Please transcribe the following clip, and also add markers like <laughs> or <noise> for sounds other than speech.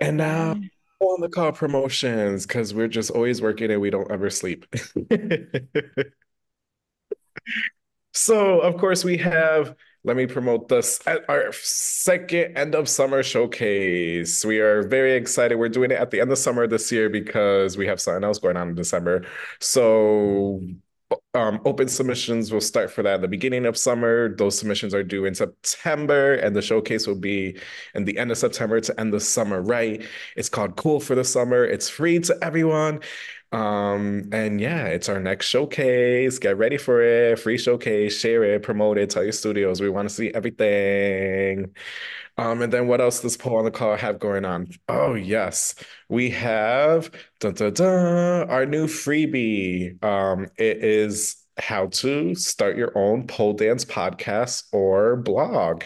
And now Yeah. on the call promotions because we're just always working and we don't ever sleep. <laughs> So, of course, we have, let me promote this at our second end of summer showcase. We are very excited. We're doing it at the end of summer this year because we have something else going on in December. So, um, open submissions will start for that at the beginning of summer. Those submissions are due in September, and the showcase will be in the end of September to end the summer right. It's called Cool for the Summer. It's free to everyone. Um, and yeah, it's our next showcase. Get ready for it. Free showcase, share it, promote it, tell your studios. We want to see everything. Um, and then what else does Pole on the Call have going on? Oh, yes. We have dun, dun, dun, our new freebie. Um, it is how to start your own pole dance podcast or blog.